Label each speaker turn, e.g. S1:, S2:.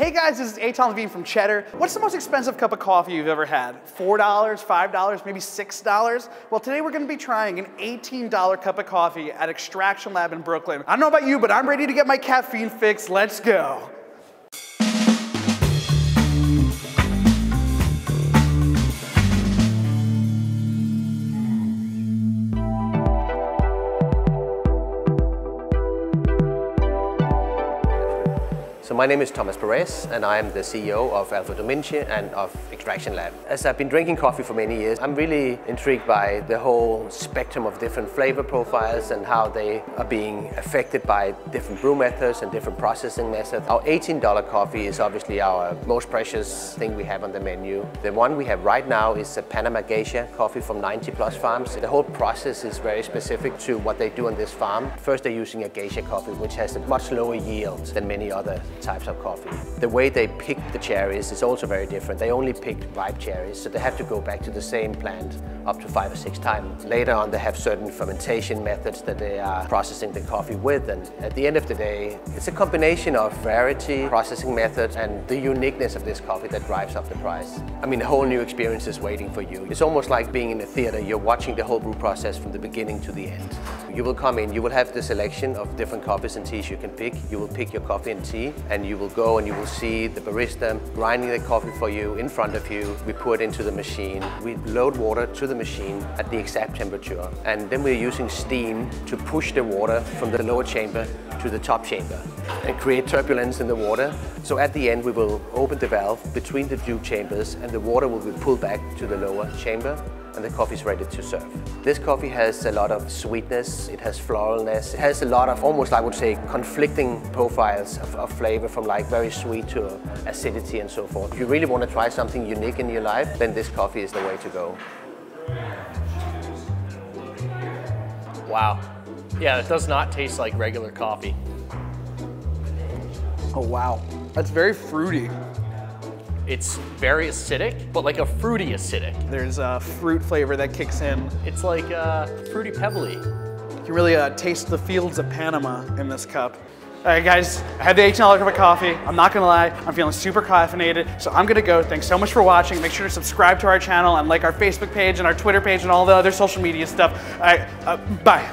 S1: Hey guys, this is Eitan Levine from Cheddar. What's the most expensive cup of coffee you've ever had? $4, $5, maybe $6? Well, today we're gonna be trying an $18 cup of coffee at Extraction Lab in Brooklyn. I don't know about you, but I'm ready to get my caffeine fix. Let's go.
S2: So my name is Thomas Perez and I am the CEO of Alpha Dominche and of Extraction Lab. As I've been drinking coffee for many years, I'm really intrigued by the whole spectrum of different flavor profiles and how they are being affected by different brew methods and different processing methods. Our $18 coffee is obviously our most precious thing we have on the menu. The one we have right now is a Panama Geisha coffee from 90 plus farms. The whole process is very specific to what they do on this farm. First they're using a geisha coffee which has a much lower yield than many other types of coffee. The way they pick the cherries is also very different. They only pick ripe cherries, so they have to go back to the same plant up to five or six times. Later on, they have certain fermentation methods that they are processing the coffee with, and at the end of the day, it's a combination of variety, processing methods, and the uniqueness of this coffee that drives up the price. I mean, a whole new experience is waiting for you. It's almost like being in a theater. You're watching the whole brew process from the beginning to the end. You will come in, you will have the selection of different coffees and teas you can pick. You will pick your coffee and tea, and you will go and you will see the barista grinding the coffee for you in front of you. We pour it into the machine. We load water to the machine at the exact temperature. And then we're using steam to push the water from the lower chamber to the top chamber and create turbulence in the water. So at the end, we will open the valve between the two chambers and the water will be pulled back to the lower chamber and the coffee is ready to serve. This coffee has a lot of sweetness, it has floralness, it has a lot of almost I would say conflicting profiles of, of flavor from like very sweet to acidity and so forth. If you really want to try something unique in your life, then this coffee is the way to go.
S3: Wow. Yeah, it does not taste like regular coffee.
S1: Oh wow, that's very fruity.
S3: It's very acidic, but like a fruity acidic.
S1: There's a fruit flavor that kicks in.
S3: It's like uh, fruity pebbly.
S1: You can really uh, taste the fields of Panama in this cup. All right, guys, I had the $18 cup of coffee. I'm not gonna lie, I'm feeling super caffeinated, so I'm gonna go. Thanks so much for watching. Make sure to subscribe to our channel and like our Facebook page and our Twitter page and all the other social media stuff. All right, uh, bye.